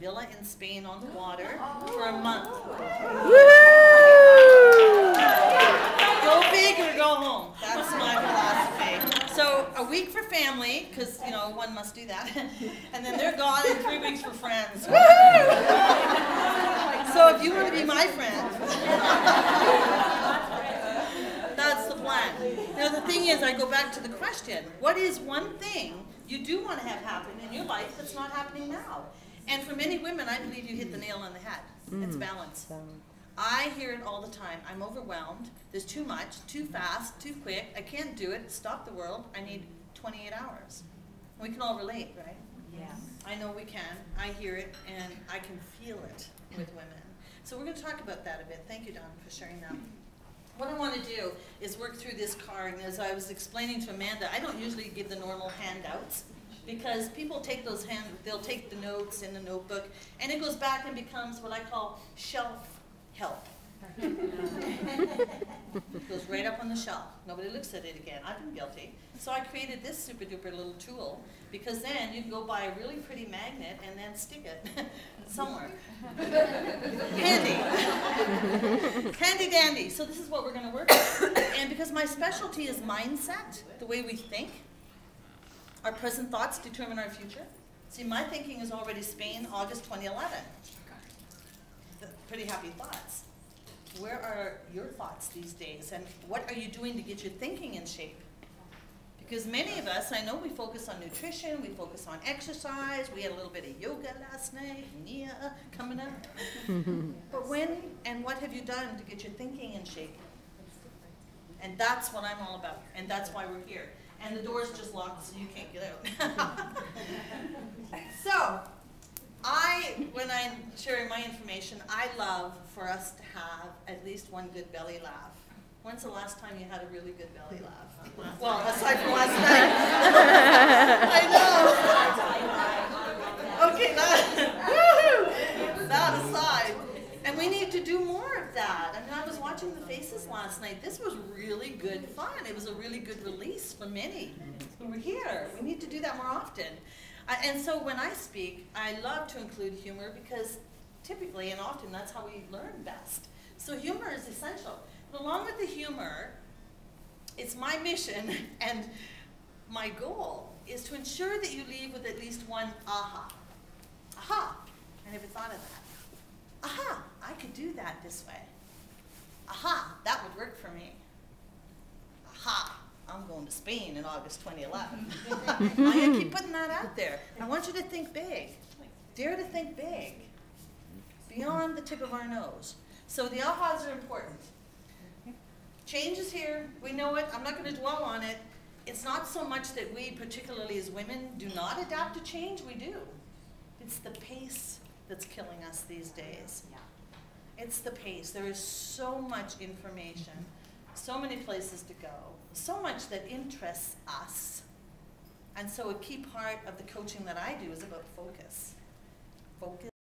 villa in Spain on the water oh. for a month. Go big or go home. That's my philosophy. So a week for family, because you know one must do that, and then they're gone, and three weeks for friends. so if you want to be my friend, that's the plan. Now the thing is, I go back to the question: What is one thing you do want to have happen in your life that's not happening now? And for many women, I believe you hit the nail on the head. It's mm, balance. I hear it all the time. I'm overwhelmed. There's too much, too fast, too quick. I can't do it. Stop the world. I need 28 hours. We can all relate, right? Yes. I know we can. I hear it and I can feel it with women. So we're going to talk about that a bit. Thank you, Don, for sharing that. What I want to do is work through this card, and as I was explaining to Amanda, I don't usually give the normal handouts because people take those hand, they'll take the notes in the notebook, and it goes back and becomes what I call shelf help. it goes right up on the shelf. Nobody looks at it again. I've been guilty. So I created this super duper little tool because then you can go buy a really pretty magnet and then stick it somewhere. Handy. Handy dandy. So this is what we're going to work with. And because my specialty is mindset, the way we think, our present thoughts determine our future. See, my thinking is already Spain, August 2011. The pretty happy thoughts. Where are your thoughts these days, and what are you doing to get your thinking in shape? Because many of us, I know we focus on nutrition, we focus on exercise, we had a little bit of yoga last night, Nia coming up. but when and what have you done to get your thinking in shape? And that's what I'm all about, and that's why we're here. And the door's just locked, so you can't get out. so, I, when I'm sharing my information, I love for us to have at least one good belly laugh. When's the last time you had a really good belly laugh? Well, aside from last night. I know. That. I mean, I was watching the faces last night. This was really good fun. It was a really good release for many who were here. We need to do that more often. And so when I speak, I love to include humor because typically and often that's how we learn best. So humor is essential. But along with the humor, it's my mission and my goal is to ensure that you leave with at least one aha. Aha! I never thought of that. Aha! I could do that this way. Aha! That would work for me. Aha! I'm going to Spain in August 2011. I'm going to keep putting that out there. I want you to think big. Dare to think big. Beyond the tip of our nose. So the ahas are important. Change is here. We know it. I'm not going to dwell on it. It's not so much that we, particularly as women, do not adapt to change. We do. It's the pace that's killing us these days. It's the pace. There is so much information, so many places to go, so much that interests us. And so a key part of the coaching that I do is about focus. Focus.